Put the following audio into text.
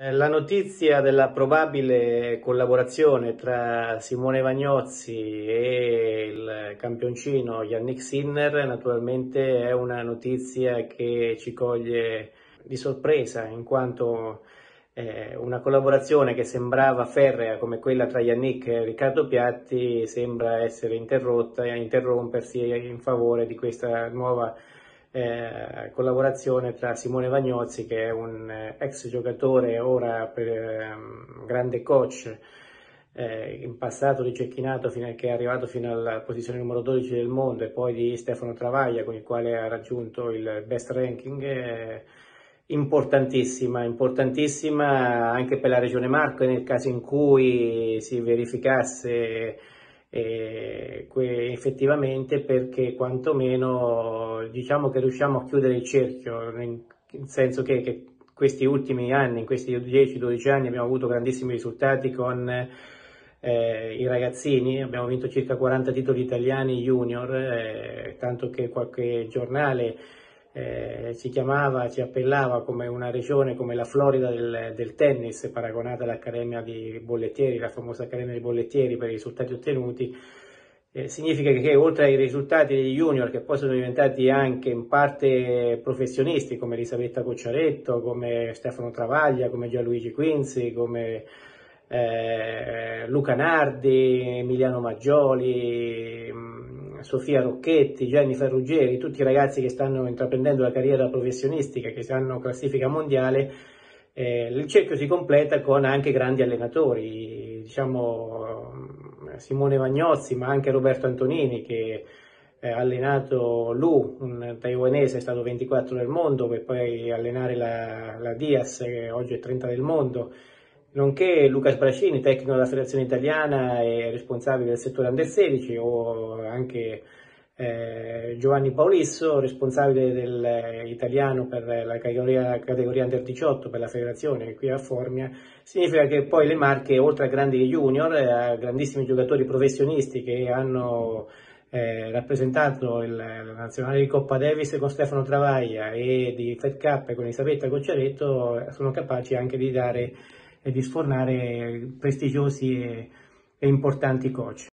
Eh, la notizia della probabile collaborazione tra Simone Vagnozzi e il campioncino Yannick Sinner naturalmente è una notizia che ci coglie di sorpresa in quanto eh, una collaborazione che sembrava ferrea come quella tra Yannick e Riccardo Piatti sembra essere interrotta e interrompersi in favore di questa nuova eh, collaborazione tra Simone Vagnozzi che è un eh, ex giocatore, ora per, eh, grande coach, eh, in passato di Cecchinato fino a, che è arrivato fino alla posizione numero 12 del mondo e poi di Stefano Travaglia con il quale ha raggiunto il best ranking. Eh, importantissima, importantissima anche per la regione Marco nel caso in cui si verificasse eh, effettivamente perché quantomeno diciamo che riusciamo a chiudere il cerchio, nel senso che, che questi ultimi anni, in questi 10-12 anni abbiamo avuto grandissimi risultati con eh, i ragazzini, abbiamo vinto circa 40 titoli italiani junior, eh, tanto che qualche giornale eh, ci chiamava, ci appellava come una regione come la Florida del, del tennis, paragonata all'Accademia di Bollettieri, la famosa Accademia di Bollettieri per i risultati ottenuti, eh, significa che oltre ai risultati degli junior, che poi sono diventati anche in parte professionisti, come Elisabetta Cocciaretto, come Stefano Travaglia, come Gianluigi Quinzi, come eh, Luca Nardi, Emiliano Maggioli, Sofia Rocchetti, Jennifer Ruggeri, tutti i ragazzi che stanno intraprendendo la carriera professionistica, che hanno classifica mondiale, eh, il cerchio si completa con anche grandi allenatori, diciamo Simone Vagnozzi, ma anche Roberto Antonini che ha allenato Lu, un taiwanese, è stato 24 del mondo, per poi allenare la, la Diaz, che oggi è 30 del mondo, nonché Luca Brascini, tecnico della Federazione Italiana e responsabile del settore Under 16, o anche eh, Giovanni Paulisso, responsabile dell'italiano per la categoria, categoria Under 18 per la Federazione qui a Formia, significa che poi le Marche, oltre a grandi junior, a grandissimi giocatori professionisti che hanno eh, rappresentato il, la nazionale di Coppa Davis con Stefano Travaglia e di Fed Cup con Elisabetta Cocciaretto, sono capaci anche di dare e di sfornare prestigiosi e, e importanti coach.